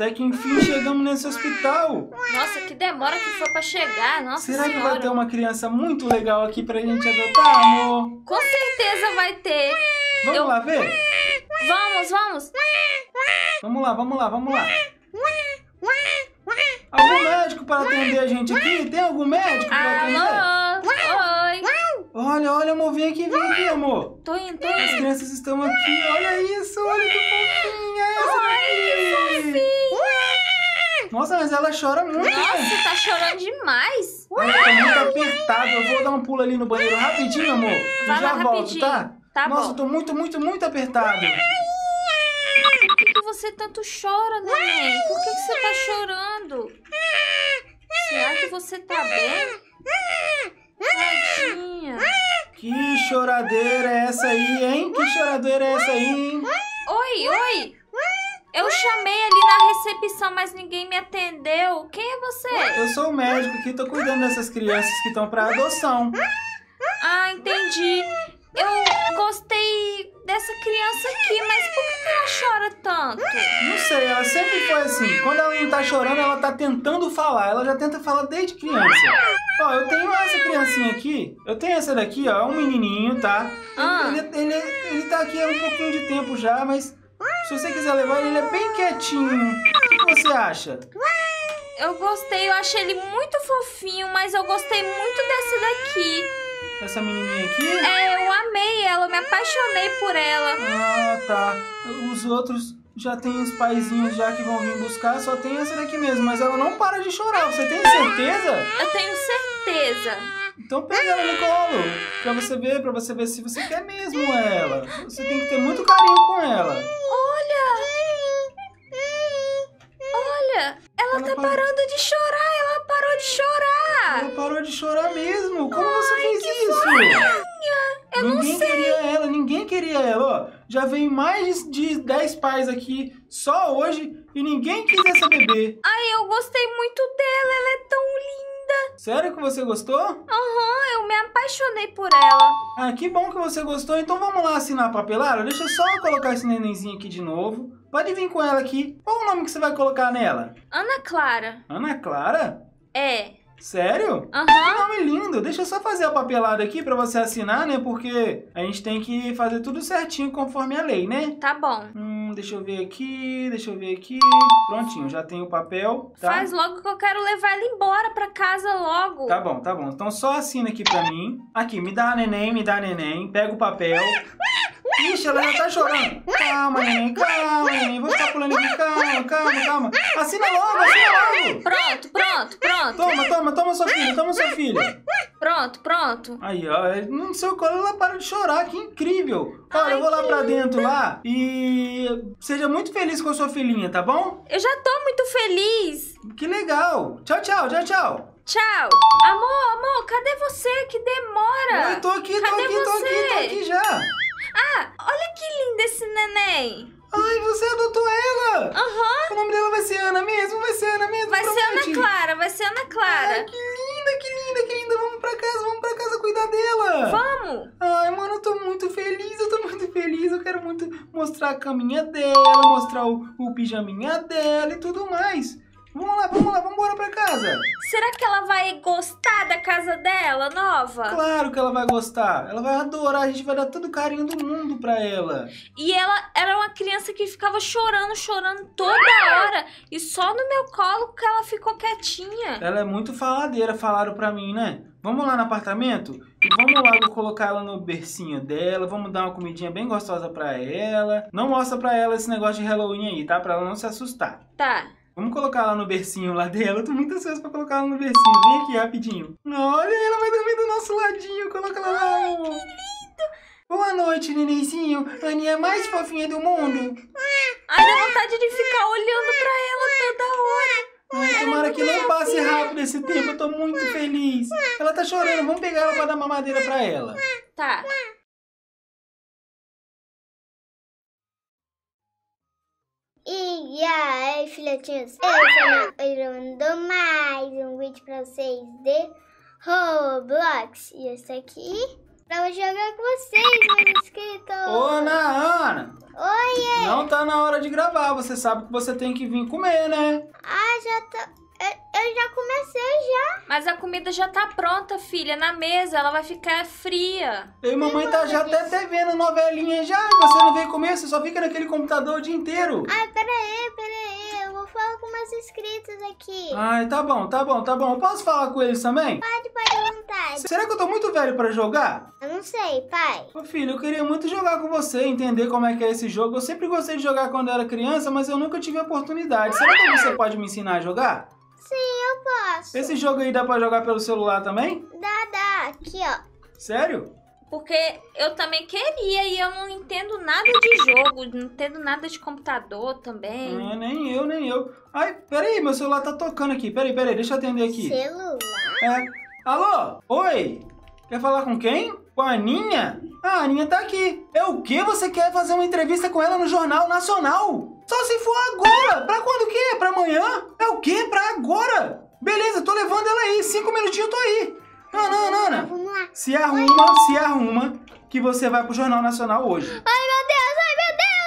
até que enfim chegamos nesse hospital. Nossa, que demora que foi pra chegar. Nossa Será que senhora. vai ter uma criança muito legal aqui pra gente adotar, amor? Com certeza vai ter. Vamos Eu- lá ver? Vamos, vamos. Vamos lá, vamos lá, vamos lá. Algum médico para atender a gente aqui? Tem algum médico para atender? Alô? Oi. Olha, olha, amor, vem aqui, vem aqui, amor. Tô indo, tô As indo. crianças estão aqui, olha isso, olha que fofinha essa daqui. Nossa, mas ela chora muito? Nossa, tá chorando demais. Ela tá muito apertada. Eu vou dar um pulo ali no banheiro rapidinho, amor. E Vai já lá volto, rapidinho. tá? Tá Nossa, bom. eu tô muito, muito, muito apertado. Por que, que você tanto chora, neném? Por que, que você tá chorando? Será que você tá bem? Tadinha. Que choradeira é essa aí, hein? Que choradeira é essa aí, hein? Oi, oi. Eu chamei ali na recepção, mas ninguém me atendeu. Quem é você? Eu sou o médico aqui, tô cuidando dessas crianças que estão pra adoção. Ah, entendi. Eu gostei dessa criança aqui, mas por que que ela chora tanto? Não sei, ela sempre foi assim. Quando ela não tá chorando, ela tá tentando falar. Ela já tenta falar desde criança. Ó, eu tenho essa criancinha aqui. Eu tenho essa daqui, ó. É um menininho, tá? Ah. Ele, ele, ele tá aqui há um pouquinho de tempo já, mas se você quiser levar ele, ele é bem quietinho. O que, que você acha? Eu gostei, eu achei ele muito fofinho, mas eu gostei muito dessa daqui. Essa menininha aqui? É, eu amei ela, eu me apaixonei por ela. Ah, tá. Os outros já tem os paizinhos já que vão vir buscar, só tem essa daqui mesmo. Mas ela não para de chorar, você tem certeza? Eu tenho certeza. Então pega ela no colo, pra você ver, pra você ver se você quer mesmo ela. Você tem que ter muito carinho com ela. Olha! Olha! Ela Ela tá parou- parando de chorar, ela parou de chorar! Ela parou de chorar mesmo. Como você fez isso? Eu não ninguém sei. queria ela, ninguém queria ela. Ó, já veio mais de 10 pais aqui só hoje e ninguém quis essa bebê. Ai, eu gostei muito dela, ela é tão linda! Sério que você gostou? Aham, eu me apaixonei por ela. Ah, que bom que você gostou. Então vamos lá assinar a papelada. Deixa eu só colocar esse nenenzinho aqui de novo. Pode vir com ela aqui. Qual o nome que você vai colocar nela? Ana Clara. Ana Clara? É. Sério? Que Aham. nome lindo. Deixa eu só fazer a papelada aqui pra você assinar, né? Porque a gente tem que fazer tudo certinho conforme a lei, né? Tá bom. Hum, deixa eu ver aqui, deixa eu ver aqui. Prontinho, já tem o papel, tá? Faz logo que eu quero levar ela embora pra casa logo. Tá bom, tá bom. Então só assina aqui pra mim. Aqui, me dá a neném, me dá a neném. Pega o papel. Ixi, ela já tá chorando. Calma, neném, calma, neném. Vou ficar pulando aqui. Calma, calma, calma. Assina logo, assina logo. Pronto, pronto, pronto. Toma, toma, toma sua filha, toma sua filha. Pronto, pronto. Aí, ó, no seu colo ela para de chorar, que incrível. Olha, Ai, eu vou lá pra dentro lá e seja muito feliz com a sua filhinha, tá bom? Eu já tô muito feliz. Que legal. Tchau, tchau, tchau, tchau. Tchau. Amor, amor, cadê você? Que demora. Oi, tô aqui, tô Cadê aqui, tô você? aqui, tô aqui já. Ah, olha que lindo esse neném. Ai, você adotou ela. Aham. O nome dela vai ser Ana mesmo? Vai ser Ana mesmo? Vai ser Ana? Clara, vai ser Ana Ai, Clara. que linda, que linda, que linda. Vamos pra casa, vamos pra casa cuidar dela. Vamos. Ai, mano, eu tô muito feliz, eu tô muito feliz. Eu quero muito mostrar a caminha dela, mostrar o, o pijaminha dela e tudo mais. Vamos lá, vamos lá, vamos embora pra casa. Será que ela vai gostar da casa dela nova? Claro que ela vai gostar. Ela vai adorar, a gente vai dar todo o carinho do mundo pra ela. E ela era uma criança que ficava chorando, chorando toda hora. E só no meu colo que ela ficou quietinha. Ela é muito faladeira, falaram pra mim, né? Vamos lá no apartamento e vamos logo colocar ela no bercinho dela, vamos dar uma comidinha bem gostosa pra ela. Não mostra pra ela esse negócio de Halloween aí, tá? Pra ela não se assustar. Tá. Vamos colocar ela no bercinho lá dela. Eu tô muito ansioso pra colocar ela no bercinho. Vem aqui rapidinho. Olha, ela vai dormir do nosso ladinho. Coloca ela lá. amor. Boa noite, nenenzinho. A Aninha mais fofinha do mundo. Ai, dá vontade de ficar olhando pra ela toda hora. Ai, tomara que não passe rápido esse tempo. Eu tô muito feliz. Ela tá chorando. Vamos pegar ela pra dar mamadeira pra ela. Tá. Filhotinhos, eu sou a mais um vídeo pra vocês de Roblox. E esse aqui Pra eu jogar com vocês, meus inscritos. Ô, Ana, Ana, Oi, não tá na hora de gravar. Você sabe que você tem que vir comer, né? ah, já tá. Eu, eu já comecei já. Mas a comida já tá pronta, filha, na mesa. Ela vai ficar fria. E mamãe tá já até, até vendo novelinha já e você não vem comer, você só fica naquele computador o dia inteiro. Ai, pera aí, falar com meus inscritos aqui. Ai, tá bom, tá bom, tá bom. Eu posso falar com eles também? Pode, pode à vontade. Será que eu tô muito velho pra jogar? Eu não sei, pai. Ô filho, eu queria muito jogar com você, entender como é que é esse jogo. Eu sempre gostei de jogar quando era criança, mas eu nunca tive a oportunidade. Será que você pode me ensinar a jogar? Sim, eu posso. Esse jogo aí dá pra jogar pelo celular também? Dá, dá. Aqui, ó. Sério? Porque eu também queria e eu não entendo nada de jogo, não entendo nada de computador também. Ah, nem eu, nem eu. Ai, peraí, meu celular tá tocando aqui. Peraí, peraí, deixa eu atender aqui. Celular. É. Alô? Oi? Quer falar com quem? Com a Aninha? Ah, a Aninha tá aqui. É o que? Você quer fazer uma entrevista com ela no Jornal Nacional? Só se for agora. Pra quando o quê? Pra amanhã? É o quê? Pra agora? Beleza, tô levando ela aí. Cinco minutinhos eu tô aí. Ana, Ana. Vamos lá. Se arruma, se arruma que você vai pro Jornal Nacional hoje. Ai, meu Deus.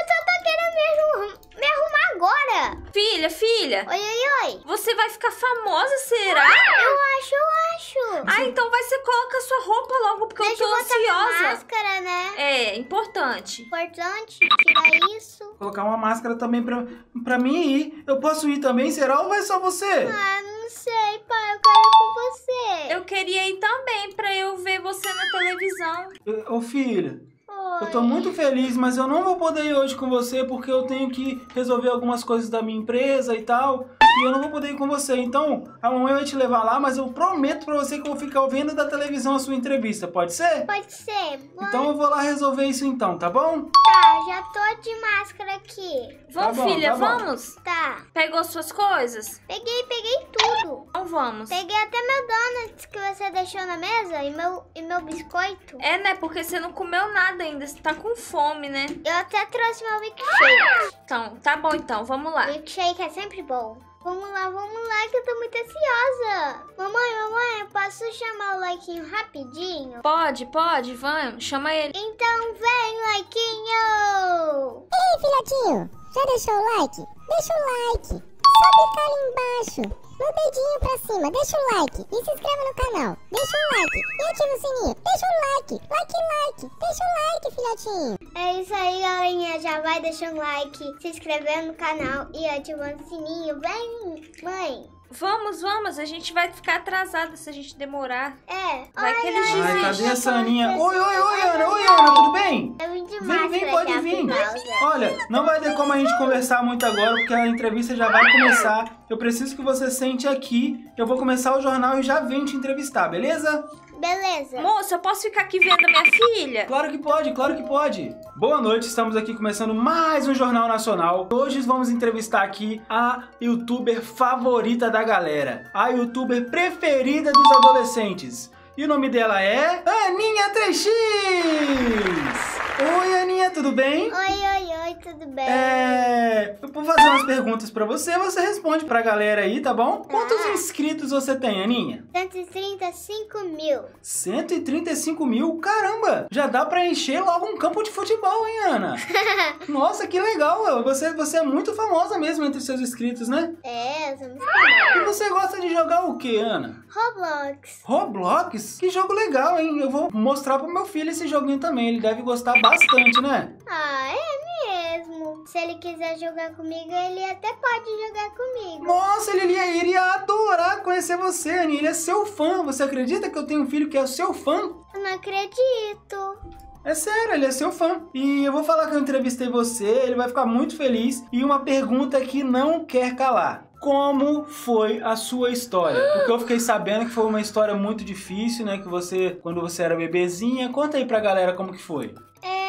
Eu tô querendo me, arrum- me arrumar agora. Filha, filha, Oi, oi, oi. você vai ficar famosa, será? Eu acho, eu acho. Ah, então vai ser coloca sua roupa logo, porque Deixa eu eu tô minha ansiosa. máscara, né? É, importante. Importante tirar isso. Colocar uma máscara também pra, pra mim ir. Eu posso ir também, será? Ou vai só você? Ah, não sei, pai. Eu quero ir com você. Eu queria ir também pra eu ver você na televisão. Ô filha, Oi. Eu tô muito feliz, mas eu não vou poder ir hoje com você porque eu tenho que resolver algumas coisas da minha empresa e tal. E eu não vou poder ir com você. Então, a mamãe vai te levar lá, mas eu prometo pra você que eu vou ficar vendo da televisão a sua entrevista. Pode ser? Pode ser. Pode. Então eu vou lá resolver isso então, tá bom? Tá, já tô de máscara aqui. Vamos, bom, filha, tá vamos? Tá. Pegou suas coisas? Peguei, peguei tudo. Então vamos. Peguei até meu donuts que você deixou na mesa e meu, e meu biscoito. É, né? Porque você não comeu nada ainda. Você tá com fome, né? Eu até trouxe meu milkshake. Então, tá bom então, vamos lá. Milkshake é sempre bom. Vamos lá, vamos lá, que eu tô muito ansiosa. Mamãe, mamãe, eu posso chamar o Laikinho rapidinho? Pode, pode, vamos. Chama ele. Então vem, Laikinho! Ei, filhotinho, já deixou o like? Deixa o like. Só clicar ali embaixo, no dedinho pra cima, deixa o like e se inscreva no canal. Deixa o like e ativa o sininho. Deixa o like, like, like. Deixa o like, filhotinho. É isso aí, galerinha. Já vai deixando like, se inscrevendo no canal e ativando o sininho. Vem, mãe. Vamos, vamos. A gente vai ficar atrasada se a gente demorar. É. Vai que eles Ai, desistem. cadê essa Aninha? Oi, oi, oi, Ana. Oi, Ana, tudo bem? Eu vim de Vem, vem, pode vir. Olha, não vai ter como a gente conversar muito agora, porque a entrevista já vai começar. Eu preciso que você sente aqui. Eu vou começar o jornal e já venho te entrevistar, beleza? Beleza. Moça, eu posso ficar aqui vendo a minha filha? Claro que pode, claro que pode. Boa noite, estamos aqui começando mais um Jornal Nacional. Hoje vamos entrevistar aqui a youtuber favorita da galera, a youtuber preferida dos adolescentes. E o nome dela é Aninha 3x! Oi, Aninha, tudo bem? Oi, oi, oi, tudo bem? É, eu vou fazer umas perguntas pra você, você responde pra galera aí, tá bom? Quantos inscritos você tem, Aninha? 135 mil. 135 mil? Caramba! Já dá pra encher logo um campo de futebol, hein, Ana? Nossa, que legal! Você, você é muito famosa mesmo entre seus inscritos, né? É, eu sou muito E você gosta de jogar o que, Ana? Roblox. Roblox? Que jogo legal, hein? Eu vou mostrar pro meu filho esse joguinho também. Ele deve gostar bastante, né? Ah, é mesmo. Se ele quiser jogar comigo, ele até pode jogar comigo. Nossa, ele iria, iria adorar conhecer você, Aninha. Ele é seu fã. Você acredita que eu tenho um filho que é seu fã? Eu não acredito. É sério, ele é seu fã. E eu vou falar que eu entrevistei você, ele vai ficar muito feliz. E uma pergunta que não quer calar. Como foi a sua história? Porque eu fiquei sabendo que foi uma história muito difícil, né? Que você, quando você era bebezinha. Conta aí pra galera como que foi. É,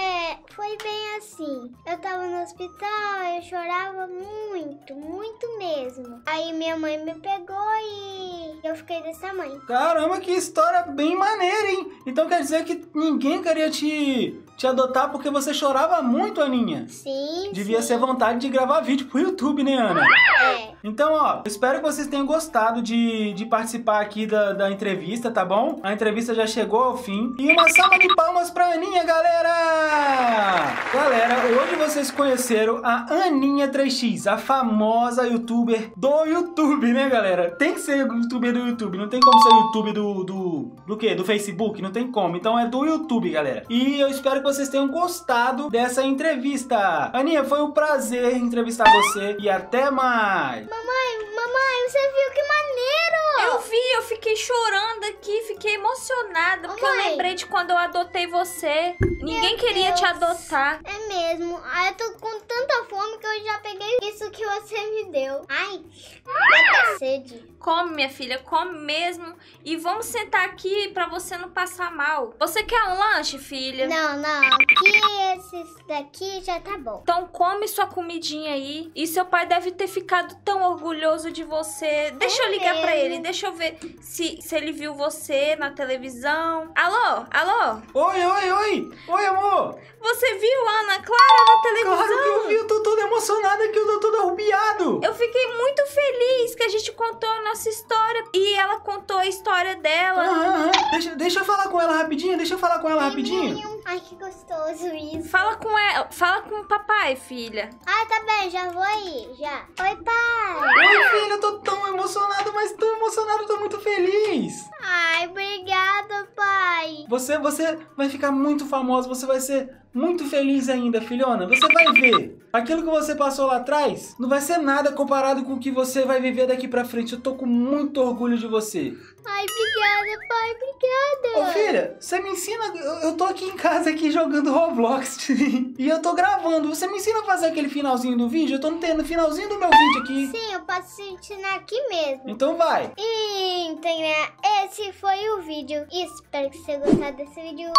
foi bem assim. Eu tava no hospital, eu chorava muito, muito mesmo. Aí minha mãe me pegou e eu fiquei desse tamanho. Caramba, que história bem maneira, hein? Então quer dizer que ninguém queria te te adotar porque você chorava muito, Aninha. Sim. Devia sim. ser vontade de gravar vídeo pro YouTube, né, Ana? É. Então, ó, espero que vocês tenham gostado de, de participar aqui da, da entrevista, tá bom? A entrevista já chegou ao fim. E uma salva de palmas pra Aninha, galera! Galera, hoje vocês conheceram a Aninha 3x, a famosa youtuber do YouTube, né, galera? Tem que ser youtuber do YouTube, não tem como ser youtuber do, do, do quê? Do Facebook, não tem como. Então é do YouTube, galera. E eu espero que vocês tenham gostado dessa entrevista. Aninha, foi um prazer entrevistar você e até mais! Mamãe, mamãe, você viu que maneiro? Eu vi, eu fiquei chorando aqui, fiquei emocionada, porque eu Mãe. lembrei de quando eu adotei você. Ninguém Meu queria te Deus. adotar. É mesmo. Ai, eu tô com tanta fome que eu já peguei isso que você me deu. Ai, tanta sede. Come, minha filha, come mesmo. E vamos sentar aqui pra você não passar mal. Você quer um lanche, filha? Não, não. Aqui esses daqui já tá bom. Então come sua comidinha aí. E seu pai deve ter ficado tão orgulhoso de você. Deixa É eu ligar pra mesmo. ele, deixa eu ver se, se ele viu você na televisão. Alô? Alô? Oi, oi, oi! Oi, amor! Você viu a Ana Clara na televisão? Claro que eu vi, eu tô todo emocionado aqui, eu tô todo arrupiado! Eu fiquei muito feliz que a gente contou a nossa história e ela contou a história dela. Aham, aham. Deixa, deixa eu falar com ela rapidinho, deixa eu falar com ela rapidinho. Ai, que gostoso isso. Fala com ela, fala com o papai, filha. Ah, tá bem, já vou aí, já. Oi, pai. Oi, filha, eu tô tão emocionado, mas tão emocionado, tô muito feliz. Ai, obrigada, pai. Você, você vai ficar muito famosa, você vai ser muito feliz ainda, filhona. Você vai ver. Aquilo que você passou lá atrás não vai ser nada comparado com o que você vai viver daqui pra frente. Eu tô com muito orgulho de você. Ai, obrigada, pai, Ô obrigada. filha, você me ensina. Eu, eu tô aqui em casa aqui jogando Roblox e eu tô gravando. Você me ensina a fazer aquele finalzinho do vídeo? Eu tô tendo o finalzinho do meu vídeo aqui. Sim, eu posso te ensinar aqui mesmo. Então vai. Então, né, esse foi o vídeo. Espero que você gostado desse vídeo.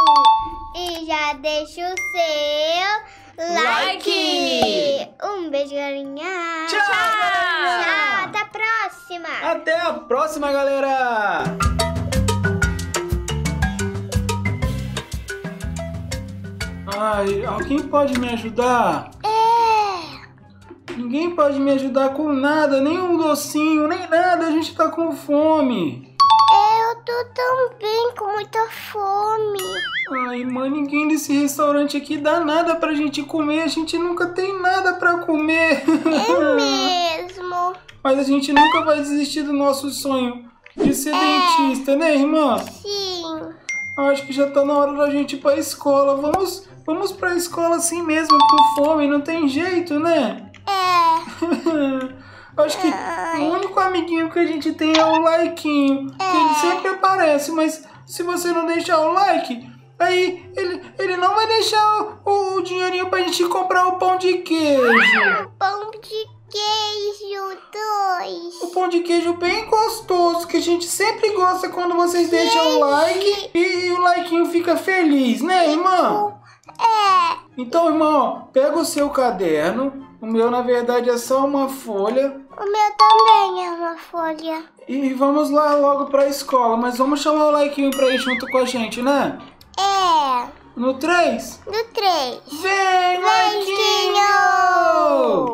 E já deixa o seu like. Like. Um beijo, galinha. Tchau! Tchau, até a próxima. Até a próxima, galera! Ai, alguém pode me ajudar? É. Ninguém pode me ajudar com nada, nem um docinho, nem nada, a gente tá com fome. Bem com muita fome. Ai, mãe, ninguém desse restaurante aqui dá nada pra gente comer, a gente nunca tem nada pra comer. É mesmo. Mas a gente nunca vai desistir do nosso sonho de ser dentista, né, irmã? Sim. Acho que já tá na hora da gente ir pra escola. Vamos, vamos pra escola assim mesmo, com fome, não tem jeito, né? É. Acho que o único amiguinho que a gente tem é o Likezinho, que ele sempre aparece, mas se você não deixar o like, aí ele, ele não vai deixar o, o dinheirinho pra gente comprar o pão de queijo. Pão de queijo dois. O pão de queijo bem gostoso, que a gente sempre gosta quando vocês deixam o like e, o likeinho fica feliz, né, irmã? É. Então, irmão, pega o seu caderno. O meu, na verdade, é só uma folha. O meu também é uma folha. E vamos lá logo pra escola. Mas vamos chamar o likeinho pra ir junto com a gente, né? É. No 3? Do três. Vem, likeinho!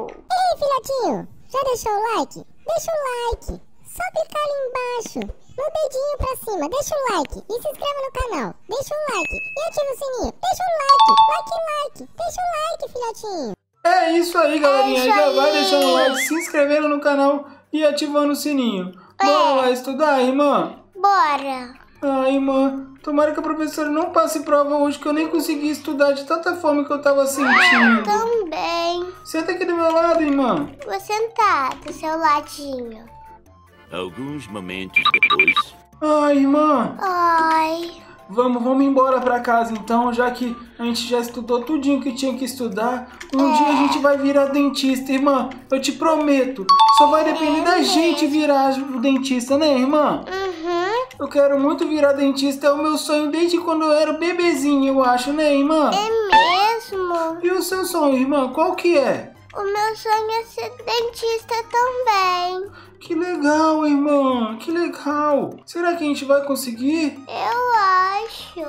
Ei, filhotinho, já deixou o like? Deixa o like. Só clicar ali embaixo, no dedinho pra cima, deixa o like e se inscreva no canal. Deixa o like e ativa o sininho. Deixa o like, like, like. Deixa o like, filhotinho. É isso aí, galerinha. É isso Já vai aí. deixando o like, se inscrevendo no canal e ativando o sininho. Bora lá estudar, irmã? Bora. Ai, irmã, tomara que a professora não passe prova hoje, que eu nem consegui estudar de tanta fome que eu tava sentindo. Também. Senta aqui do meu lado, irmã. Vou sentar do seu ladinho. Alguns momentos depois. Ai, irmã, Ai. vamos, vamos embora pra casa então, já que a gente já estudou tudinho que tinha que estudar. Um dia a gente vai virar dentista, irmã. Eu te prometo. Só vai depender da gente virar dentista, né, irmã? Uhum. Eu quero muito virar dentista, é o meu sonho desde quando eu era bebezinho, eu acho, né, irmã? É mesmo. E o seu sonho, irmã, qual que é? O meu sonho é ser dentista também. Que legal, irmã, que legal. Será que a gente vai conseguir? Eu acho.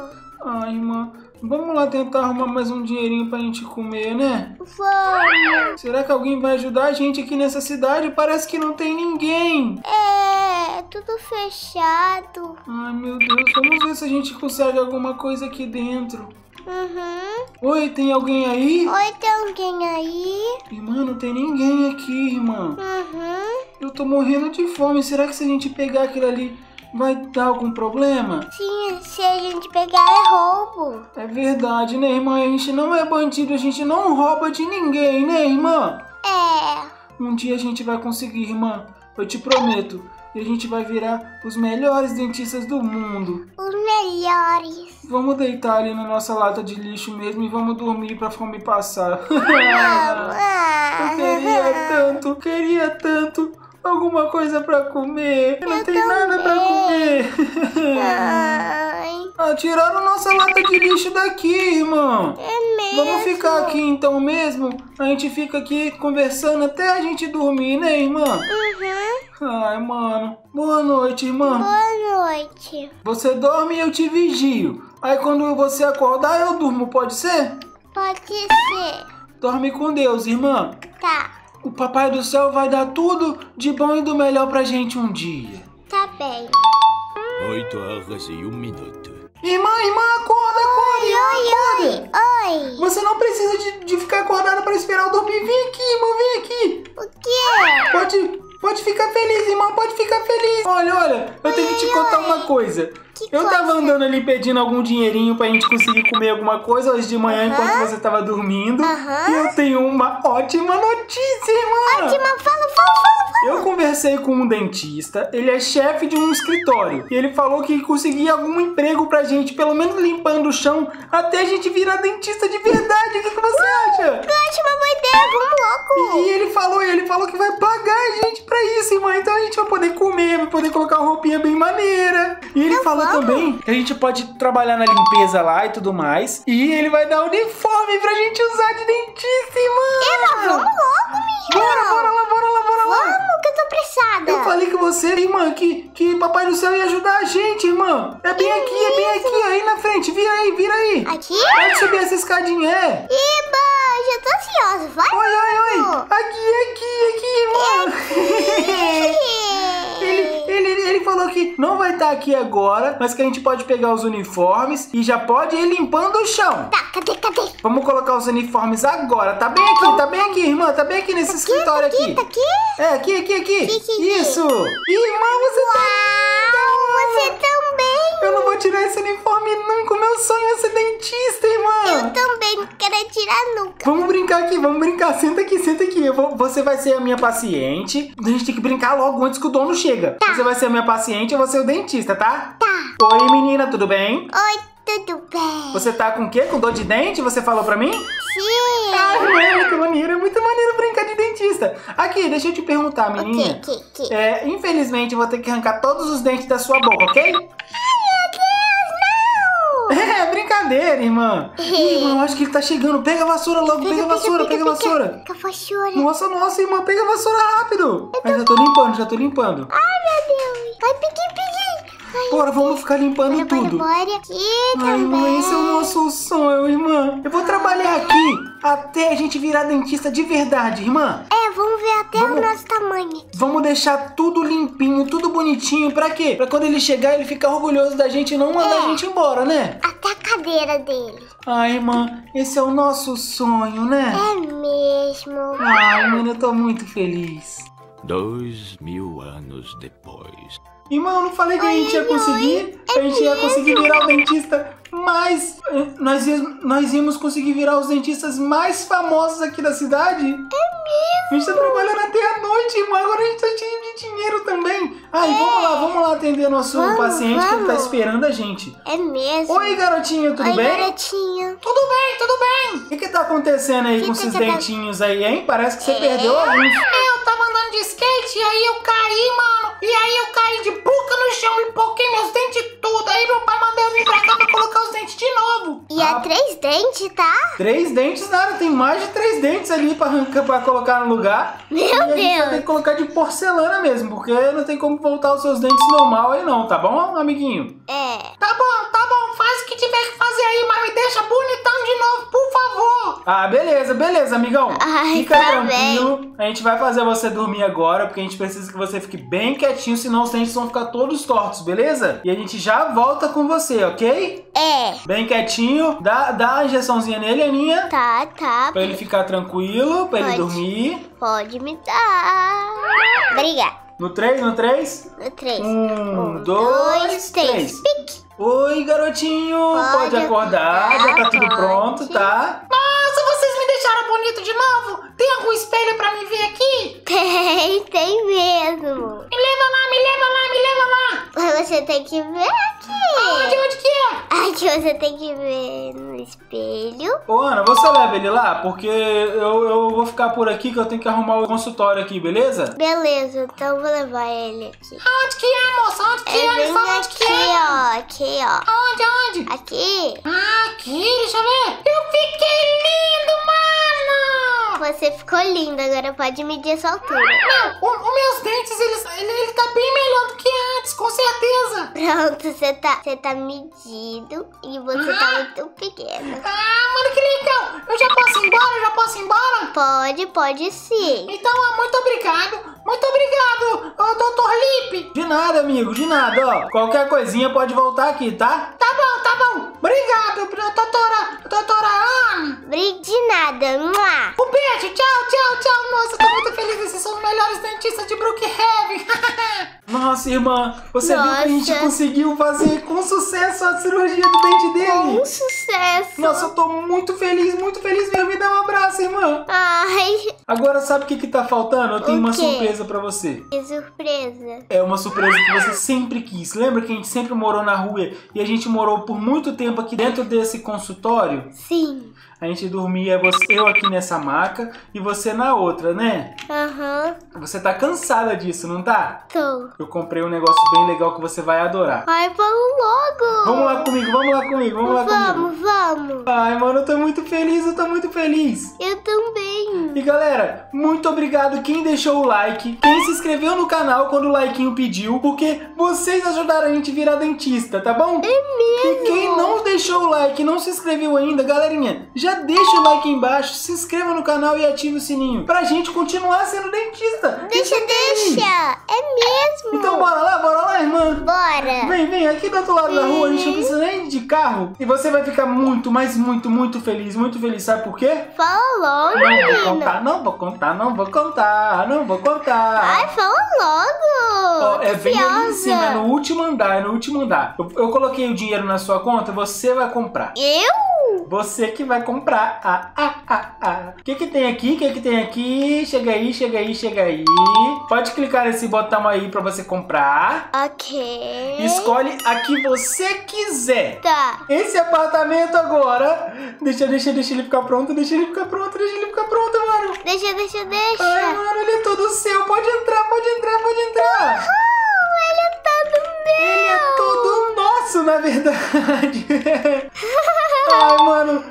Ai, irmã, Vamos lá tentar arrumar mais um dinheirinho pra gente comer, né? Vamos. Será que alguém vai ajudar a gente aqui nessa cidade? Parece que não tem ninguém. É, tudo fechado. Ai, meu Deus. Vamos ver se a gente consegue alguma coisa aqui dentro. Uhum. Oi, tem alguém aí? Oi, tem alguém aí? Irmã, não tem ninguém aqui, irmã. Uhum. Eu tô morrendo de fome. Será que se a gente pegar aquilo ali vai dar algum problema? Sim, se a gente pegar é roubo. É verdade, né, irmã? A gente não é bandido, a gente não rouba de ninguém, né, irmã? É. Um dia a gente vai conseguir, irmã. Eu te prometo. E a gente vai virar os melhores dentistas do mundo. Os melhores. Vamos deitar ali na nossa lata de lixo mesmo e vamos dormir pra fome passar. Eu queria tanto, queria tanto alguma coisa pra comer. Não Eu tem nada pra comer. Ah, tiraram nossa lata de lixo daqui, irmão. é mesmo. Vamos ficar aqui então mesmo? A gente fica aqui conversando até a gente dormir, né, irmã? Uhum. Ai, mano. Boa noite, irmã. Boa noite. Você dorme e eu te vigio. Aí quando você acordar, eu durmo, pode ser? Pode ser. Dorme com Deus, irmã. Tá, O papai do céu vai dar tudo de bom e do melhor pra gente um dia. tá bem. Oito horas e um minuto. Irmã, irmã, acorda, acorda, irmã, Oi, oi, acorda. oi. Você não precisa de, de ficar acordada pra esperar eu dormir. Vem aqui, irmã, vem aqui. O quê? Pode, pode ficar feliz, irmão, pode ficar feliz. Olha, olha, eu tenho que te contar uma coisa. Que Eu coisa? tava andando ali pedindo algum dinheirinho pra gente conseguir comer alguma coisa hoje de manhã Aham. enquanto você tava dormindo. Aham. E eu tenho uma ótima notícia, irmã. Ótima, fala, fala, fala. Eu conversei com um dentista, ele é chefe de um escritório. E ele falou que conseguia algum emprego pra gente, pelo menos limpando o chão, até a gente virar dentista de verdade. O que, que você acha? Ótima boa ideia, vamos louco. E ele falou, ele falou que vai pagar a gente pra isso, irmã. Então a gente vai poder comer, vai poder colocar uma roupinha bem maneira. E ele falou vamos. também que a gente pode trabalhar na limpeza lá e tudo mais. E ele vai dar uniforme pra gente usar de dentista, irmã. Vamos logo, menino. Bora, bora lá, bora lá, bora. Vamos, que eu tô apressada. Eu falei que você, irmã, que, que Papai do Céu ia ajudar a gente, irmã. É bem aqui, é bem aqui, aí na frente. Vira aí, vira aí. Aqui? Pode subir essa escadinha, é. Iba, já tô ansiosa. Vai. Oi, oi, oi. Aqui, aqui, aqui, irmã. Ele, ele, ele falou que não vai estar aqui agora, mas que a gente pode pegar os uniformes e já pode ir limpando o chão. Tá, cadê, cadê? Vamos colocar os uniformes agora. Tá bem aqui, tá bem aqui, irmã. Tá bem aqui nesse escritório Aqui, aqui. tá aqui? É, aqui, aqui, aqui. Aqui, aqui, aqui. Isso. Irmã, você tá Uau, você também. Eu não vou tirar esse uniforme nunca. O meu sonho é ser dentista, nunca. Vamos brincar aqui, vamos brincar. Senta aqui, senta aqui. Vou- você vai ser a minha paciente. A gente tem que brincar logo antes que o dono chega. Você vai ser a minha paciente e eu vou ser o dentista, tá? Tá. Oi, menina, tudo bem? Oi, tudo bem? Você tá com o quê? Com dor de dente? Você falou pra mim? Sim. Ai, muito maneiro, é muito maneiro brincar de dentista. Aqui, deixa eu te perguntar, O menina. que, que, que? É, infelizmente eu vou ter que arrancar todos os dentes da sua boca, ok? É, brincadeira, irmã. Ih, irmã, eu acho que ele tá chegando. Pega a vassoura logo, pega a vassoura, pega a vassoura. Pega a vassoura. Nossa, nossa, irmã, pega a vassoura rápido. Ai, já tô limpando, já tô limpando. Ai, meu Deus. Ai, peguei, peguei. Ai, Bora, vamos ficar limpando bora, bora, tudo. bora. Aqui Ai, também. esse é o nosso sonho, irmã. Eu vou trabalhar aqui até a gente virar dentista de verdade, irmã. É, vamos ver até Vamos. o nosso tamanho. Vamos deixar tudo limpinho, tudo bonitinho. Pra quê? Pra quando ele chegar, ele ficar orgulhoso da gente e não mandar É. a gente embora, né? Até a cadeira dele. Ai, irmã, esse é o nosso sonho, né? É mesmo. Ai, mano, eu tô muito feliz. Dois mil anos depois. Irmão, eu não falei que a gente ia conseguir? a gente ia conseguir virar o dentista mais. eh, Nós, nós íamos conseguir virar os dentistas mais famosos aqui da cidade? É mesmo? A gente tá trabalhando até a noite, irmão. Agora a gente tá cheio de dinheiro também. Ai, vamos lá, vamos lá atender nosso Vamos, paciente que ele tá vamos. esperando a gente. É mesmo. Oi, garotinho, tudo Oi, bem? garotinho. Tudo bem, tudo bem. O que que tá acontecendo aí Que com que esses tá- dentinhos aí, hein? Parece que você É? perdeu alguns. Eu tava andando de skate e aí eu caí, mano. E aí eu caí de boca no chão e poquei meus dentes tudo. Aí meu pai mandou eu vir pra cá pra colocar os dentes de novo. E é três dentes, tá? Três dentes, nada, tem mais de três dentes ali pra, arrancar, pra colocar no lugar. Meu e a gente vai Deus. ter que colocar de porcelana mesmo, porque não tem como voltar os seus dentes normal aí não, tá bom, amiguinho? É. Tá bom, tá bom. Faz o que tiver que fazer aí, mas me deixa bonitão de novo, por favor. Ah, beleza, beleza, amigão. Ai, Fica tá tranquilo. A gente vai fazer você dormir agora, porque a gente precisa que você fique bem quietinho, senão os dentes vão ficar todos tortos, beleza? E a gente já volta com você, ok? É. Bem quietinho. Dá, dá a injeçãozinha nele, Aninha. Tá, tá. Pra ele ficar tranquilo, pra ele Pode. dormir. Pode me dar. Obrigada. No 3, no 3. No três. Um, dois, três. Pique. Oi, garotinho. Pode, Pode acordar. Já tá tudo pronto, pode. tá? Nossa, vocês me deixaram bonito de novo. Tem algum espelho pra me ver aqui? Tem, tem mesmo. Me leva lá, me leva lá, me leva lá. Mas você tem que ver aqui. onde que é? Aqui você tem que ver no espelho. Ô, Ana, você leva ele lá? Porque eu, eu vou ficar por aqui que eu tenho que arrumar o consultório aqui, beleza? Beleza, então eu vou levar ele aqui. Onde que é, moça? Onde que É é? Me fala onde aqui, que é. ó. Aqui, ó. Onde, onde? Aqui. Ah, aqui, deixa eu ver. Eu fiquei lindo, mano. Você ficou lindo, agora pode medir a sua altura. Não, os meus dentes, eles, ele, ele tá bem melhor do que antes, com certeza. Pronto, você tá, você tá medido e você tá muito pequeno. Ah, mano, que legal. Eu já posso ir embora? Eu já posso ir embora? Pode, pode sim. Então, ó, muito obrigado. Muito obrigado, ô, doutor Lipe. De nada, amigo, de nada, ó. Qualquer coisinha pode voltar aqui, tá? Tá bom, tá bom. Obrigado, doutora, doutora Ana. Bri- De nada. Mua. Um beijo, tchau, tchau, tchau. Nossa, tô muito feliz. Esses são os melhores dentistas de Brookhaven. Nossa, irmã, você viu que a gente Nossa. conseguiu fazer com sucesso a cirurgia do dente dele? Um sucesso. Nossa, eu tô muito feliz, muito feliz mesmo. Me dá um abraço, irmã. Ai, Agora sabe o que que tá faltando? Eu tenho O uma quê? surpresa pra você. que surpresa. É uma surpresa que você sempre quis. Lembra que a gente sempre morou na rua e a gente morou por muito tempo aqui dentro desse consultório? Sim. A gente dormia, você- eu aqui nessa maca e você na outra, né? Aham. Você tá cansada disso, não tá? Tô. Eu comprei um negócio bem legal que você vai adorar. Ai, vamos logo. Vamos lá comigo, vamos lá comigo, vamos lá comigo. Vamos, vamos. Ai, mano, eu tô muito feliz, eu tô muito feliz. Eu também. E galera, muito obrigado quem deixou o like, quem se inscreveu no canal quando o likeinho pediu, porque vocês ajudaram a gente a virar dentista, tá bom? É mesmo. E quem não deixou o like, não se inscreveu ainda, galerinha, já deixa o like aí embaixo, se inscreva no canal e ative o sininho pra gente continuar sendo dentista. Deixa, é deixa. É mesmo. Então bora lá, bora lá, irmã. Bora. Vem, vem, aqui do outro lado da rua, a gente não precisa nem de carro. E você vai ficar muito, mas muito, muito feliz, muito feliz. Sabe por quê? Fala logo, Não vou contar, não vou contar, não vou contar, não vou contar. Ai, fala logo. Ó, é bem ali em cima, é no último andar, é no último andar. Eu, eu coloquei o dinheiro na sua conta, você vai comprar. Eu? Você que vai comprar. Ah, ah, ah, ah. O que que tem aqui? O que que tem aqui? Chega aí, chega aí, chega aí. Pode clicar nesse botão aí pra você comprar. Ok. Escolhe a que você quiser. Tá. Esse apartamento agora. Deixa, deixa, deixa ele ficar pronto, deixa ele ficar pronto, deixa ele ficar pronto, mano. Deixa, deixa, Ai, deixa. mano, ele é todo seu. Pode entrar, pode entrar, pode entrar. Oh, ele é todo meu. Ele é todo nosso, na verdade. Ai,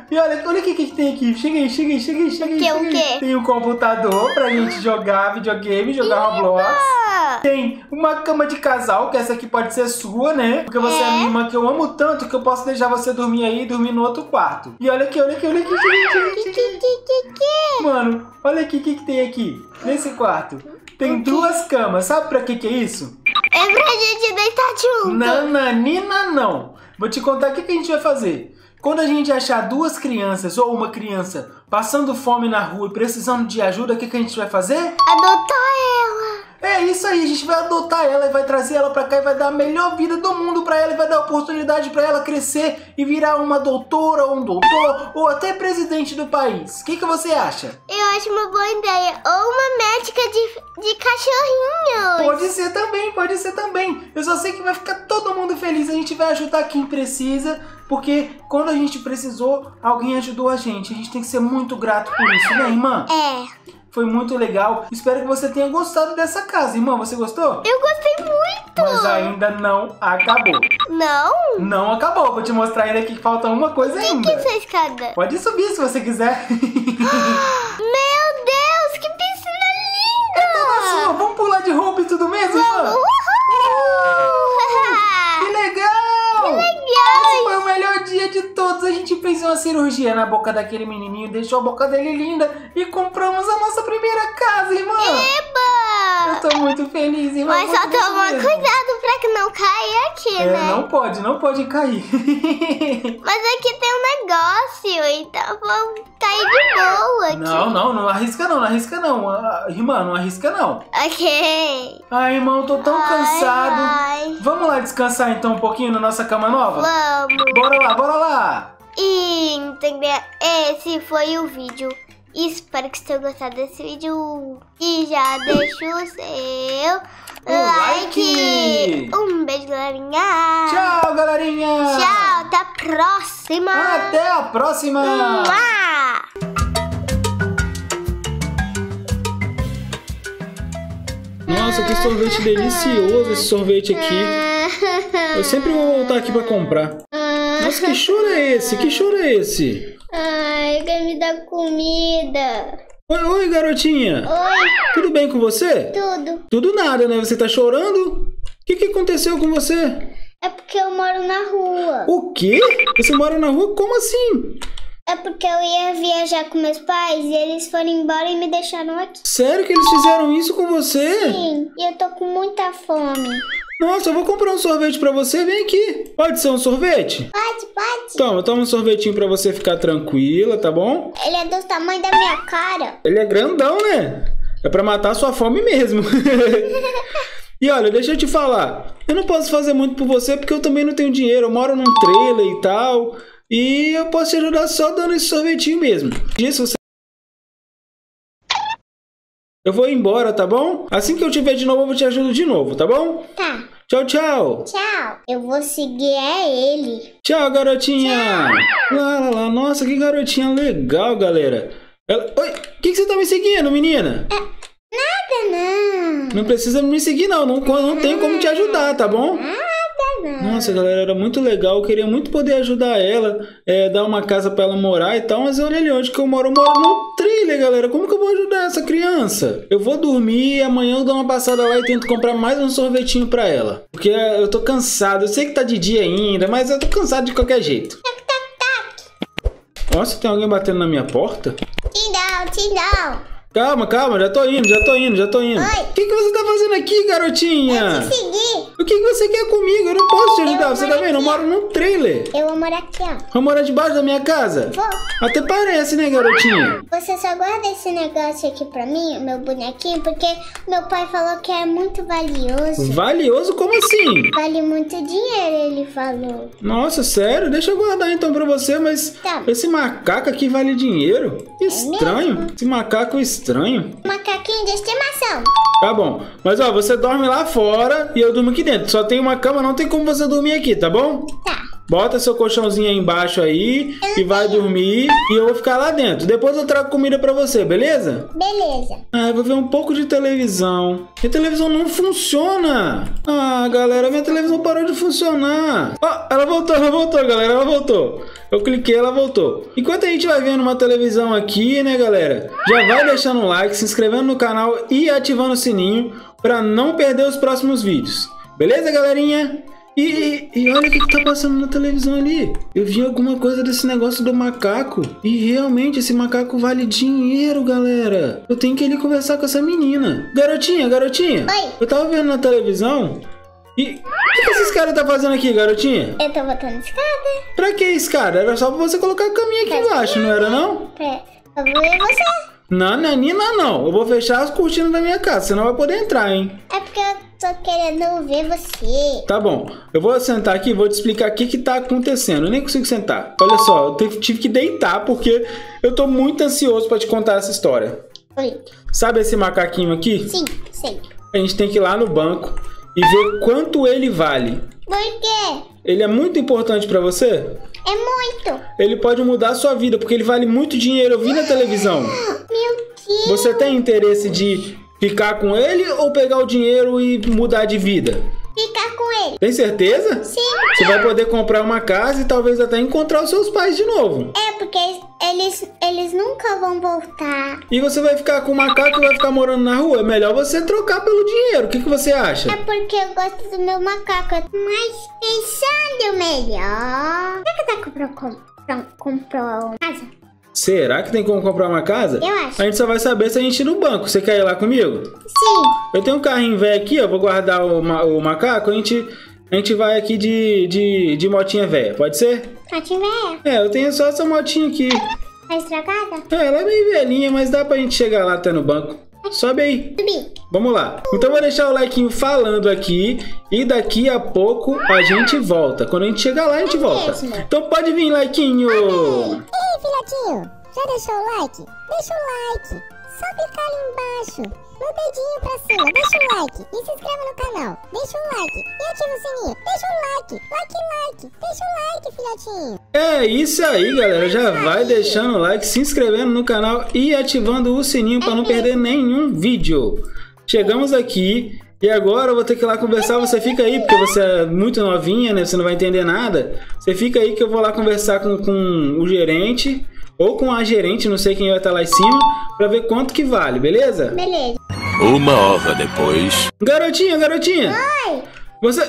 E olha, olha o que, que tem aqui. Chega aí, chega aí, chega aí, chega aí. quê, o chega aí. quê? Tem um computador pra gente jogar videogame, jogar Roblox. Ah, Tem uma cama de casal, que essa aqui pode ser sua, né? Porque você é, É. minha irmã que eu amo tanto que eu posso deixar você dormir aí e dormir no outro quarto. E olha aqui, olha aqui, olha aqui, aí, que, que, que, que, que? Mano, olha aqui o que, que tem aqui. Nesse quarto. Tem duas camas. Sabe pra que que é isso? É pra gente deitar junto. Nananina não. Vou te contar o que, que a gente vai fazer. Quando a gente achar duas crianças ou uma criança passando fome na rua e precisando de ajuda, o que, que a gente vai fazer? Adotar ela. É isso aí, a gente vai adotar ela e vai trazer ela pra cá e vai dar a melhor vida do mundo pra ela e vai dar oportunidade pra ela crescer e virar uma doutora ou um doutor ou até presidente do país. O que, que você acha? Eu acho uma boa ideia. Ou uma médica de, de cachorrinhos. Pode ser também, pode ser também. Eu só sei que vai ficar todo mundo feliz. A gente vai ajudar quem precisa, porque quando a gente precisou, alguém ajudou a gente. A gente tem que ser muito grato por isso, né, irmã? É. Foi muito legal. Espero que você tenha gostado dessa casa, irmã. Você gostou? Eu gostei muito. Mas ainda não acabou. Não? Não acabou. Vou te mostrar ainda que falta uma coisa Que ainda. essa escada? Pode subir se você quiser. Meu Deus, que piscina linda! Assim, ó, vamos pular de roupa e tudo mesmo, irmã? Que Uhul! legal! Legal! Esse foi o melhor dia de todos. A gente fez uma cirurgia na boca daquele menininho, deixou a boca dele linda e compramos a nossa primeira casa, irmã. Eba! Eu tô muito feliz, irmã. Mas só toma cuidado pra que não caia aqui, É, né? não pode, não pode cair. Mas aqui tem um negócio, então vamos cair de boa aqui. não, não, não arrisca não, não arrisca não. Ah, Irmã, não arrisca não. Ok. Ai, irmão, eu tô tão Ai, cansado. ai. Vamos lá descansar então um pouquinho na nossa cama nova? Vamos. Bora lá, bora lá. E entender. Esse foi o vídeo. Espero que vocês tenham gostado desse vídeo. E já deixa o seu like. like. Um beijo, galerinha. Tchau, galerinha. Tchau, até a próxima. Até a próxima. Mua. Nossa, que sorvete delicioso esse sorvete aqui. Eu sempre vou voltar aqui pra comprar. Nossa, que choro é esse? Que choro é esse? Ai, quer me dar comida? Oi, oi, garotinha. Oi, Tudo bem com você? tudo. Tudo nada, né? Você tá chorando? O que, que aconteceu com você? É porque eu moro na rua. O quê? Você mora na rua? Como assim? É porque eu ia viajar com meus pais e eles foram embora e me deixaram aqui. Sério que eles fizeram isso com você? Sim, e eu tô com muita fome. Nossa, eu vou comprar um sorvete pra você. Vem aqui. Pode ser um sorvete? Pode, pode. Toma, toma um sorvetinho pra você ficar tranquila, tá bom? Ele é do tamanho da minha cara. Ele é grandão, né? É pra matar sua fome mesmo. e olha, deixa eu te falar. Eu não posso fazer muito por você porque eu também não tenho dinheiro. Eu moro num trailer e tal. E eu posso te ajudar só dando esse sorvetinho mesmo. Isso você. Eu vou embora, tá bom? Assim que eu te ver de novo, eu te ajudo de novo, tá bom? Tá, Tchau, tchau. tchau. Eu vou seguir é ele. Tchau, garotinha. Lá, lá, lá. Nossa, que garotinha legal, galera. Ela... Oi, o que, que você tá me seguindo, menina? Nada não. Não precisa me seguir, não. Não, não tem como te ajudar, tá bom? Nada Nossa, galera, era muito legal. Eu queria muito poder ajudar ela, é, dar uma casa pra ela morar e tal. Mas olha ali onde que eu moro. Eu moro num trailer, galera. Como que eu vou ajudar essa criança? Eu vou dormir e amanhã eu dou uma passada lá e tento comprar mais um sorvetinho pra ela. Porque eu tô cansado. Eu sei que tá de dia ainda, mas eu tô cansado de qualquer jeito. Nossa, tem alguém batendo na minha porta? Tindão, tindão. Calma, calma, já tô indo, já tô indo, já tô indo. Oi. O que, que você tá fazendo aqui, garotinha? Te seguir. O que, que você quer comigo? Eu não posso te ajudar. Eu Você tá vendo? Eu moro num trailer. Eu vou morar aqui, ó. Vai morar debaixo da minha casa? Vou. Até parece, né, garotinha? Você só guarda esse negócio aqui pra mim, o meu bonequinho, porque meu pai falou que é muito valioso. Valioso como assim? Vale muito dinheiro, ele falou. Nossa, sério? Deixa eu guardar então pra você, mas Tá. esse macaco aqui vale dinheiro? Estranho. mesmo? Esse macaco é estranho. Macaquinho de estimação. Tá bom. Mas ó, você dorme lá fora e eu durmo aqui dentro. Só tem uma cama, não tem como você dormir aqui, tá bom? Tá. Bota seu colchãozinho aí embaixo aí e vai dormir e eu vou ficar lá dentro. Depois eu trago comida pra você, beleza? Beleza. Ah, eu vou ver um pouco de televisão. Minha televisão não funciona. Ah, galera, minha televisão parou de funcionar. Ó, ela voltou, ela voltou, galera, ela voltou. Eu cliquei, ela voltou. Enquanto a gente vai vendo uma televisão aqui, né, galera? Já vai deixando o like, se inscrevendo no canal e ativando o sininho pra não perder os próximos vídeos. Beleza, galerinha? E, e- olha o que, que tá passando na televisão ali. Eu vi alguma coisa desse negócio do macaco. E realmente esse macaco vale dinheiro, galera. Eu tenho que ir conversar com essa menina. Garotinha, garotinha. Oi. Eu tava vendo na televisão. E o que, que esses caras tá fazendo aqui, garotinha? Eu tô botando escada. Pra que escada? Era só pra você colocar a caminha aqui embaixo, não era não? Pra pra ver você. Não, Nanina, não. Eu vou fechar as cortinas da minha casa, senão vai poder entrar, hein? É porque eu tô querendo ver você. Tá bom, eu vou sentar aqui e vou te explicar o que que tá acontecendo. Eu nem consigo sentar. Olha só, eu tive, que deitar porque eu tô muito ansioso pra te contar essa história. Oi. Sabe esse macaquinho aqui? Sim, sei. A gente tem que ir lá no banco e ver quanto ele vale. Por quê? Ele é muito importante pra você? É muito. Ele pode mudar a sua vida porque ele vale muito dinheiro. Eu vi na televisão. Meu Deus. Você tem interesse de ficar com ele ou pegar o dinheiro e mudar de vida? Ficar com ele. Tem certeza? Sim. Você vai poder comprar uma casa e talvez até encontrar os seus pais de novo. É porque eles, eles nunca vão voltar. E você vai ficar com o macaco e vai ficar morando na rua. É melhor você trocar pelo dinheiro. O que, que você acha? É porque eu gosto do meu macaco. Mas pensando melhor. Será que Então, comprou uma casa? Será que tem como comprar uma casa? Eu acho. A gente só vai saber se a gente ir no banco. Você quer ir lá comigo? Sim. Eu tenho um carrinho velho aqui, ó. Vou guardar o, ma- o macaco. A gente, a gente vai aqui de, de, de motinha velha. Pode ser? Só tiver. É, eu tenho só essa motinha aqui. Tá estragada? É, ela é meio velhinha, mas dá pra gente chegar lá até no banco. Sobe aí. Subi. Vamos lá. Então vou deixar o like falando aqui e daqui a pouco a gente volta. Quando a gente chegar lá, a gente volta. mesmo. Então pode vir, likeinho. Ei, filhotinho, já deixou o like? Deixa o like. Só clicar ali embaixo, no dedinho pra cima, deixa o like. E se inscreva no canal, deixa o like. E ativa o sininho, deixa o like. Like, like, deixa o like, filhotinho. É isso aí, galera. Já vai deixando o like, se inscrevendo no canal e ativando o sininho para não perder nenhum vídeo. Chegamos aqui e agora eu vou ter que ir lá conversar. Você fica aí, porque você é muito novinha, né? Você não vai entender nada. Você fica aí que eu vou lá conversar com, com o gerente ou com a gerente, não sei quem vai estar lá em cima, para ver quanto que vale, beleza? Beleza. Uma hora depois. Garotinha, garotinha. Oi. Você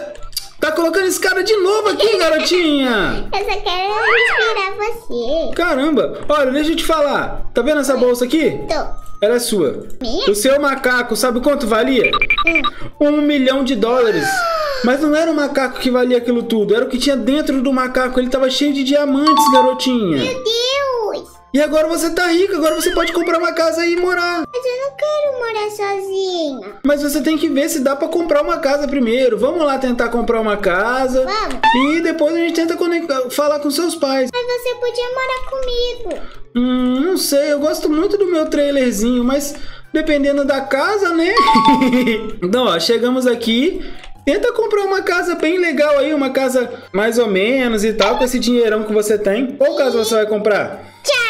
tá colocando esse cara de novo aqui, garotinha. Eu só quero inspirar você. Caramba, olha, deixa eu te falar. Tá vendo essa bolsa aqui? Tô. Ela é sua. Minha? O seu macaco, sabe quanto valia? Um milhão de dólares. Mas não era o macaco que valia aquilo tudo, era o que tinha dentro do macaco. Ele tava cheio de diamantes, garotinha. Meu Deus. E agora você tá rica, agora você pode comprar uma casa e morar. Mas eu não quero morar sozinha. Mas você tem que ver se dá pra comprar uma casa primeiro. Vamos lá tentar comprar uma casa. Vamos. E depois a gente tenta conectar- falar com seus pais. Mas você podia morar comigo. Hum, não sei, eu gosto muito do meu trailerzinho, mas dependendo da casa, né? então, ó, chegamos aqui. Tenta comprar uma casa bem legal aí, uma casa mais ou menos e tal, com esse dinheirão que você tem. Qual casa você vai comprar? Tchau.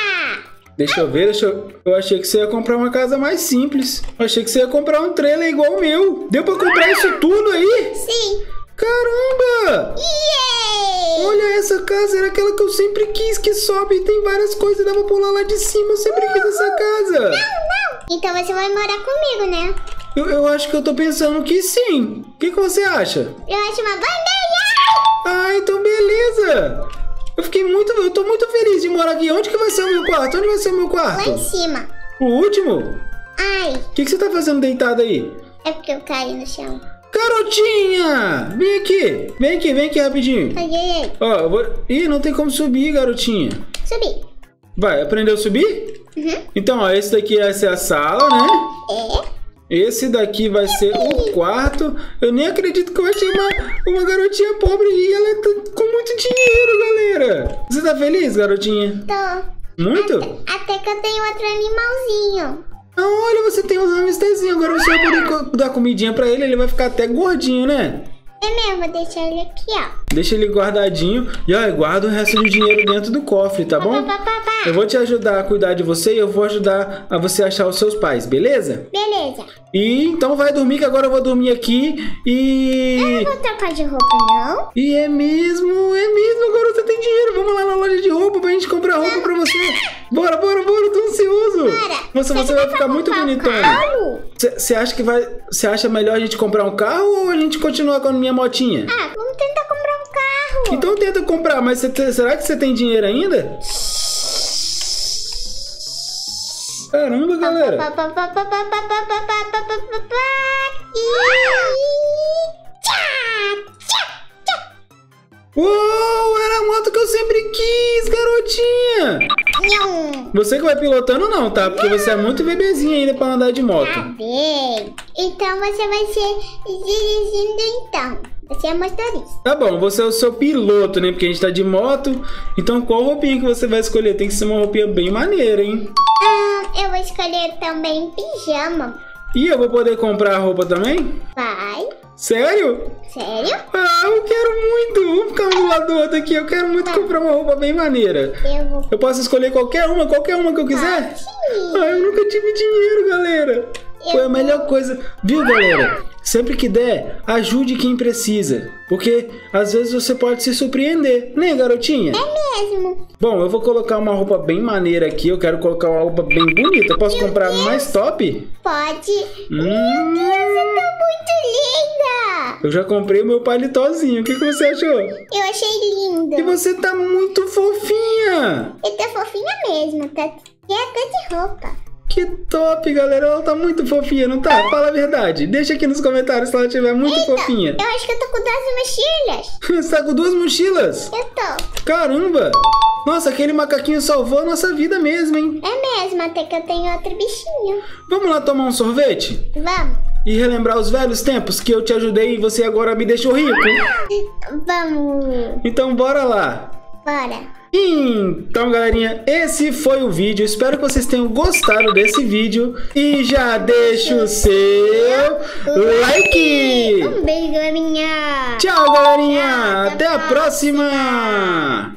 Deixa eu ver, deixa eu... eu achei que você ia comprar uma casa mais simples. Eu achei que você ia comprar um trailer igual o meu. Deu pra comprar isso tudo aí? Sim. Caramba! Yay. Olha essa casa, era aquela que eu sempre quis, que sobe e tem várias coisas, dá pra pular lá de cima. Eu sempre quis essa casa. Então você vai morar comigo, né? Eu, eu acho que eu tô pensando que sim. O que, que você acha? Eu acho uma bandeira. Ah, então beleza. Eu fiquei muito. Eu tô muito feliz de morar aqui. Onde que vai ser o meu quarto? Onde vai ser o meu Lá em quarto? cima. O último? Ai, O que, que você tá fazendo deitado aí? é porque eu caí no chão. Garotinha! Vem aqui! Vem aqui, vem aqui rapidinho. Ai, ai, ai. Ó, eu vou. Ih, não tem como subir, garotinha. Subi. Vai, aprendeu a subir? Uhum. Então, ó, esse daqui vai ser a sala, né? É. Esse daqui vai ser o quarto. Eu nem acredito que eu achei uma, uma garotinha pobre e ela tá com muito dinheiro, galera. Você tá feliz, garotinha? Tô. Muito? Até que eu tenho outro animalzinho. Ah, olha, você tem um hamsterzinho. Agora você vai poder dar comidinha pra ele. Ele vai ficar até gordinho, né? É mesmo, vou deixar ele aqui, ó. Deixa ele guardadinho. E ó, guarda o resto do dinheiro dentro do cofre, tá bom? Pá, pá, pá. Eu vou te ajudar a cuidar de você e eu vou ajudar a você achar os seus pais, beleza? Beleza. E então vai dormir que agora eu vou dormir aqui e. Não vou trocar de roupa, não. E é mesmo, é mesmo, agora você tem dinheiro. Vamos lá na loja de roupa pra gente comprar roupa pra você. Bora, bora, bora, tô ansioso. Bora. Nossa, você vai ficar muito bonitona. Você acha que vai. Você acha melhor a gente comprar um carro ou a gente continuar com a minha motinha? Ah, vamos tentar comprar um carro. Então tenta comprar, mas você será que você tem dinheiro ainda? Caramba, galera. Uou, era a moto que eu sempre quis, garotinha. Nham. Você que vai pilotando não, tá? Porque você é muito bebezinha ainda pra andar de moto. Tá bem. Então você vai ser dirigindo então. Você é motorista. Tá bom, você é o seu piloto, né? Porque a gente tá de moto. Então qual roupinha que você vai escolher? Tem que ser uma roupinha bem maneira, hein? Ah, eu vou escolher também pijama. E eu vou poder comprar a roupa também? Vai? Sério? Sério? Ah, eu quero muito! Vamos ficar um do lado do outro aqui. Eu quero muito comprar uma roupa bem maneira. Eu vou. Eu posso escolher qualquer uma, qualquer uma que eu quiser? Sim. Ah, eu nunca tive dinheiro, galera. Foi a melhor coisa. Viu, galera? Sempre que der, ajude quem precisa, porque às vezes você pode se surpreender, né, garotinha? Mesmo. Bom, eu vou colocar uma roupa bem maneira aqui, eu quero colocar uma roupa bem bonita. Posso comprar mais top? Pode. Hum, Tá muito linda. eu já comprei o meu paletózinho, o que, que você achou? Eu achei lindo. E você tá muito fofinha! Ele tá fofinha mesmo, tá? Até de roupa. Que top, galera! Ela tá muito fofinha, não tá? Fala a verdade. Deixa aqui nos comentários se ela estiver muito fofinha. Eu acho que eu tô com duas mochilas. Você tá com duas mochilas? Eu tô. Caramba! Nossa, aquele macaquinho salvou a nossa vida mesmo, hein? É mesmo, até que eu tenho outro bichinho. Vamos lá tomar um sorvete? Vamos. E relembrar os velhos tempos que eu te ajudei e você agora me deixou rico? Vamos. Então bora lá! Bora. Então, galerinha, esse foi o vídeo. Espero que vocês tenham gostado desse vídeo. E já deixa o seu like! Um beijo, galerinha. Tchau, galerinha! Até a próxima!